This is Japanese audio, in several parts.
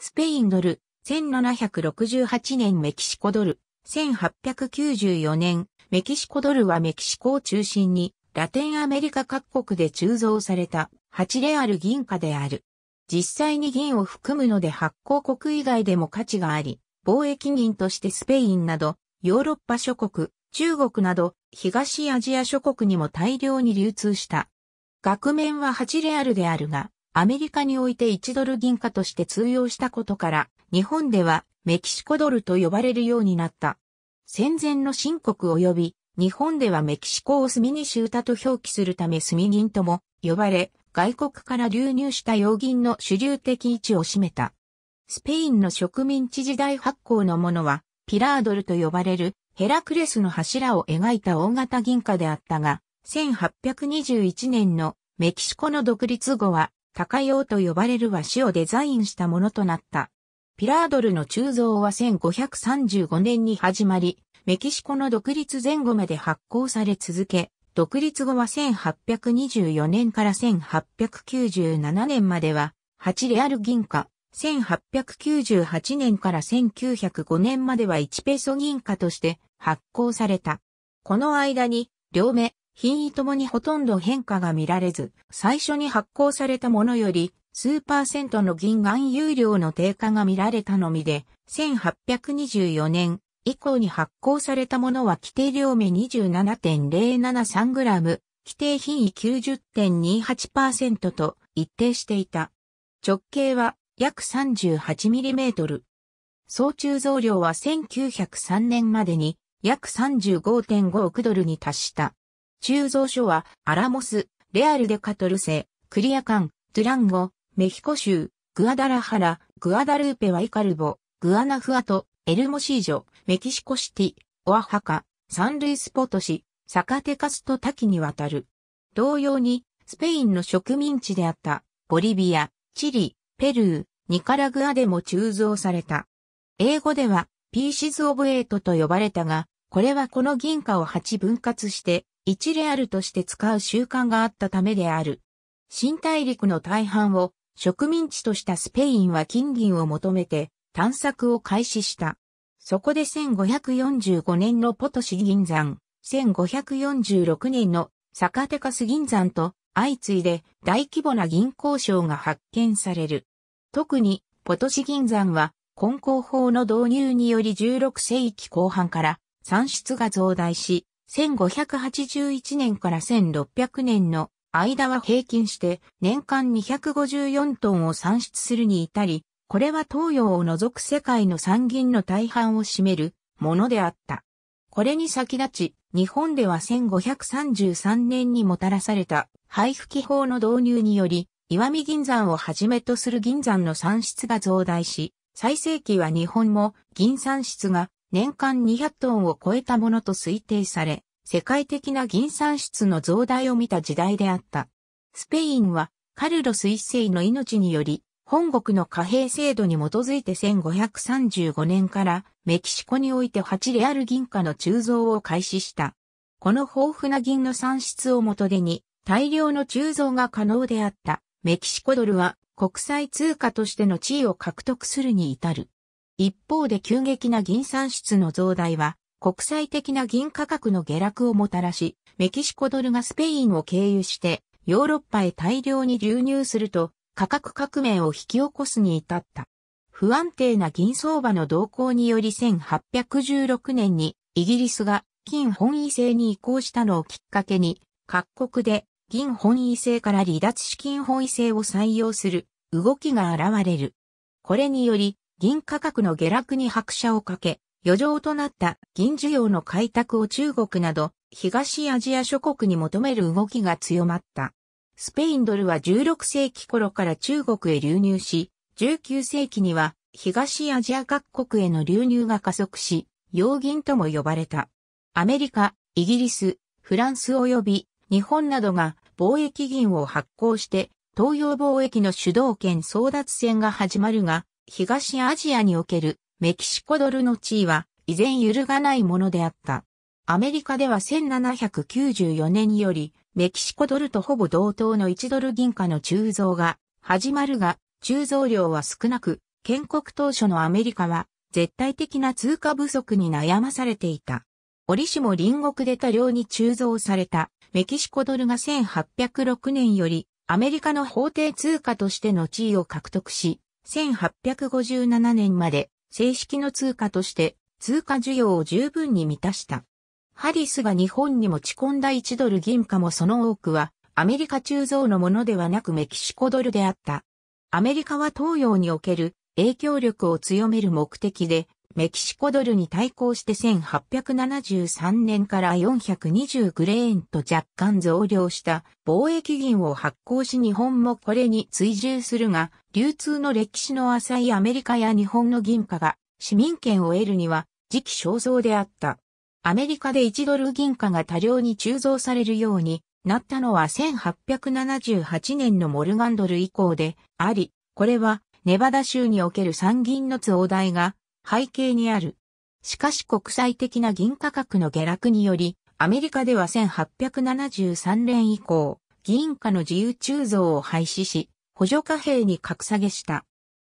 スペインドル、1768年メキシコドル、1894年、メキシコドルはメキシコを中心に、ラテンアメリカ各国で鋳造された8レアル銀貨である。実際に銀を含むので発行国以外でも価値があり、貿易銀としてスペインなど、ヨーロッパ諸国、中国など、東アジア諸国にも大量に流通した。額面は8レアルであるが、アメリカにおいて1ドル銀貨として通用したことから、日本ではメキシコドルと呼ばれるようになった。戦前の新国及び、日本ではメキシコを墨にシュータと表記するため墨銀とも呼ばれ、外国から流入した洋銀の主流的位置を占めた。スペインの植民地時代発行のものは、ピラードルと呼ばれるヘラクレスの柱を描いた大型銀貨であったが、1821年のメキシコの独立後は、高用と呼ばれる和紙をデザインしたものとなった。ピラードルの鋳造は1535年に始まり、メキシコの独立前後まで発行され続け、独立後は1824年から1897年までは、8レアル銀貨、1898年から1905年までは1ペソ銀貨として発行された。この間に、両目、品位ともにほとんど変化が見られず、最初に発行されたものより数パーセントの銀含有量の低下が見られたのみで、1824年以降に発行されたものは規定量目 27.073g、規定品位90.28%と一定していた。直径は約 38mm。総鋳造量は1903年までに約35.5億ドルに達した。鋳造所はアラモス、レアルデカトルセ、クリアカン、ドゥランゴ、メヒコ州、グアダラハラ、グアダルーペワイカルボ、グアナフアト、エルモシージョ、メキシコシティ、オアハカ、サンルイスポトシ、サカテカスと多岐にわたる。同様に、スペインの植民地であったボリビア、チリ、ペルー、ニカラグアでも鋳造された。英語では、 pieces of eight と呼ばれたが、これはこの銀貨を8分割して、1レアルとして使う習慣があったためである。新大陸の大半を植民地としたスペインは金銀を求めて探索を開始した。そこで1545年のポトシ銀山、1546年のサカテカス銀山と相次いで大規模な銀鉱床が発見される。特にポトシ銀山は根工法の導入により16世紀後半から産出が増大し、1581年から1600年の間は平均して年間254トンを産出するに至り、これは東洋を除く世界の産銀の大半を占めるものであった。これに先立ち、日本では1533年にもたらされた配布機法の導入により、岩見銀山をはじめとする銀山の産出が増大し、最盛期は日本も銀産出が年間200トンを超えたものと推定され、世界的な銀産出の増大を見た時代であった。スペインはカルロス一世の命により、本国の貨幣制度に基づいて1535年からメキシコにおいて8レアル銀貨の鋳造を開始した。この豊富な銀の産出を元手に大量の鋳造が可能であったメキシコドルは国際通貨としての地位を獲得するに至る。一方で急激な銀産出の増大は国際的な銀価格の下落をもたらし、メキシコドルがスペインを経由してヨーロッパへ大量に流入すると価格革命を引き起こすに至った。不安定な銀相場の動向により1816年にイギリスが金本位制に移行したのをきっかけに各国で銀本位制から離脱資金本位制を採用する動きが現れる。これにより銀価格の下落に拍車をかけ、余剰となった銀需要の開拓を中国など東アジア諸国に求める動きが強まった。スペインドルは16世紀頃から中国へ流入し、19世紀には東アジア各国への流入が加速し、洋銀とも呼ばれた。アメリカ、イギリス、フランス及び日本などが貿易銀を発行して東洋貿易の主導権争奪戦が始まるが、東アジアにおけるメキシコドルの地位は依然揺るがないものであった。アメリカでは1794年よりメキシコドルとほぼ同等の1ドル銀貨の鋳造が始まるが、鋳造量は少なく、建国当初のアメリカは絶対的な通貨不足に悩まされていた。折しも隣国で多量に鋳造されたメキシコドルが1806年よりアメリカの法定通貨としての地位を獲得し、1857年まで正式の通貨として通貨需要を十分に満たした。ハリスが日本に持ち込んだ1ドル銀貨もその多くはアメリカ鋳造のものではなくメキシコドルであった。アメリカは東洋における影響力を強める目的でメキシコドルに対抗して1873年から420グレーンと若干増量した貿易銀を発行し日本もこれに追従するが、流通の歴史の浅いアメリカや日本の銀貨が市民権を得るには時期尚早であった。アメリカで1ドル銀貨が多量に鋳造されるようになったのは1878年のモルガンドル以降であり、これはネバダ州における産銀の増大が背景にある。しかし国際的な銀価格の下落により、アメリカでは1873年以降、銀貨の自由鋳造を廃止し、補助貨幣に格下げした。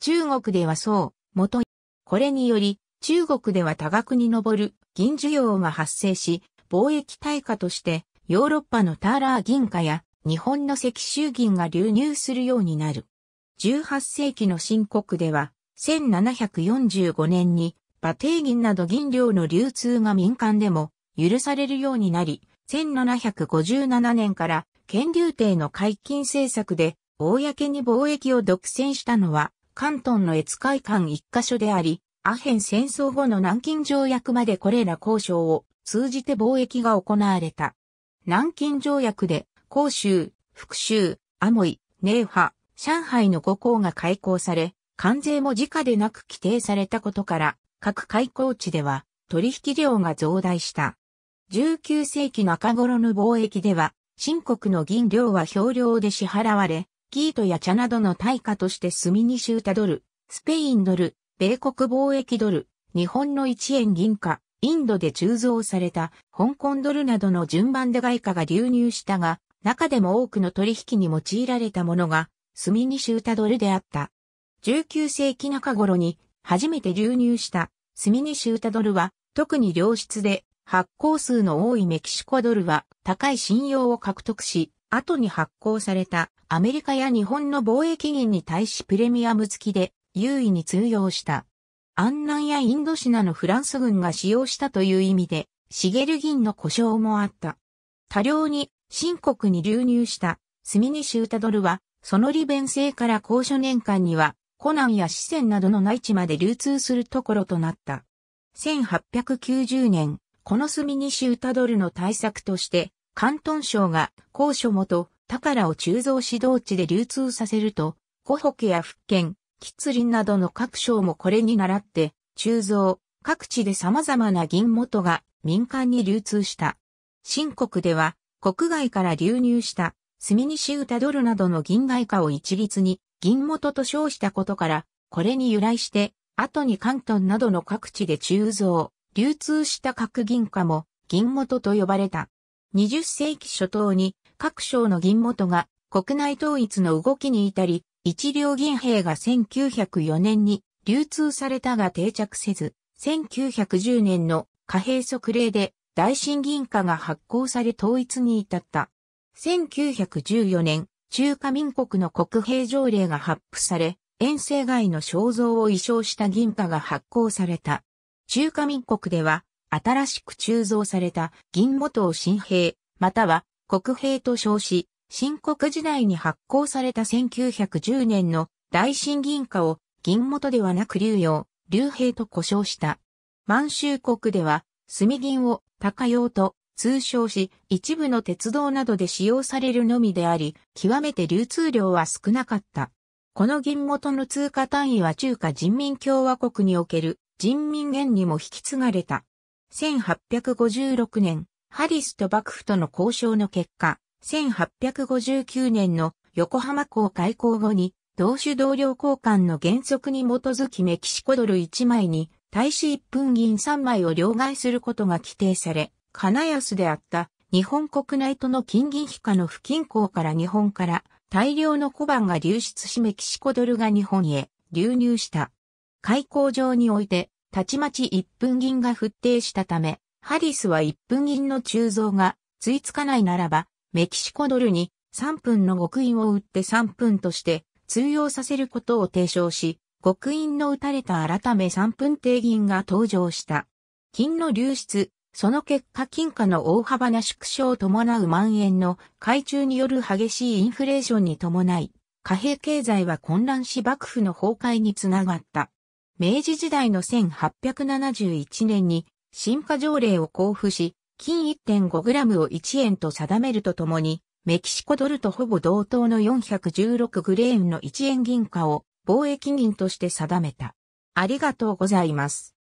中国ではそう、元これにより、中国では多額に上る銀需要が発生し、貿易対価としてヨーロッパのターラー銀貨や日本の石州銀が流入するようになる。18世紀の新国では1745年に馬蹄銀など銀料の流通が民間でも許されるようになり、1757年から県流帝の解禁政策で公に貿易を独占したのは関東の越海間一箇所であり、アヘン戦争後の南京条約までこれら交渉を通じて貿易が行われた。南京条約で、広州、福州、アモイ、寧波、上海の五港が開港され、関税も直でなく規定されたことから、各開港地では取引量が増大した。19世紀中頃の貿易では、新国の銀量は表量で支払われ、ギートや茶などの対価としてスミニシュータドル、スペインドル、米国貿易ドル、日本の1円銀貨、インドで鋳造された香港ドルなどの順番で外貨が流入したが、中でも多くの取引に用いられたものが、スミニシュータドルであった。19世紀中頃に初めて流入したスミニシュータドルは特に良質で発行数の多いメキシコドルは高い信用を獲得し、後に発行されたアメリカや日本の貿易銀に対しプレミアム付きで優位に通用した。安南やインドシナのフランス軍が使用したという意味で、シゲル銀の故障もあった。多量に新国に流入したスミニシュータドルは、その利便性から高初年間にはコナンや四川などの内地まで流通するところとなった。1890年、この墨にシュータドルの対策として、関東省が高所元、宝を鋳造指導地で流通させると、湖北や福建、吉林などの各省もこれに倣って、鋳造、各地で様々な銀元が民間に流通した。新国では、国外から流入したスミニシュータドルなどの銀外貨を一律に銀元と称したことから、これに由来して、後に関東などの各地で鋳造、流通した各銀貨も銀元と呼ばれた。20世紀初頭に各省の銀元が国内統一の動きに至り、一両銀兵が1904年に流通されたが定着せず、1910年の貨幣則例で大新銀貨が発行され統一に至った。1914年、中華民国の国兵条例が発布され、遠征外の肖像を遺称した銀貨が発行された。中華民国では、新しく鋳造された銀元を新兵、または国兵と称し、新国時代に発行された1910年の大新銀貨を銀元ではなく竜用、竜兵と呼称した。満州国では、墨銀を高用と通称し、一部の鉄道などで使用されるのみであり、極めて流通量は少なかった。この銀元の通貨単位は中華人民共和国における人民元にも引き継がれた。1856年、ハリスと幕府との交渉の結果、1859年の横浜港開港後に、同種同量交換の原則に基づきメキシコドル1枚に、大使1分銀3枚を両替することが規定され、金安であった日本国内との金銀比価の不均衡から日本から大量の小判が流出しメキシコドルが日本へ流入した。開港上において、たちまち1分銀が沸騰したため、ハリスは1分銀の鋳造が追いつかないならば、メキシコドルに3分の極印を打って3分として通用させることを提唱し、極印の打たれた改め3分定銀が登場した。金の流出、その結果金貨の大幅な縮小を伴う万円の海中による激しいインフレーションに伴い、貨幣経済は混乱し幕府の崩壊につながった。明治時代の1871年に新化条例を交付し、金 1.5g を1円と定めるとともに、メキシコドルとほぼ同等の416グレーンの1円銀貨を貿易銀として定めた。ありがとうございます。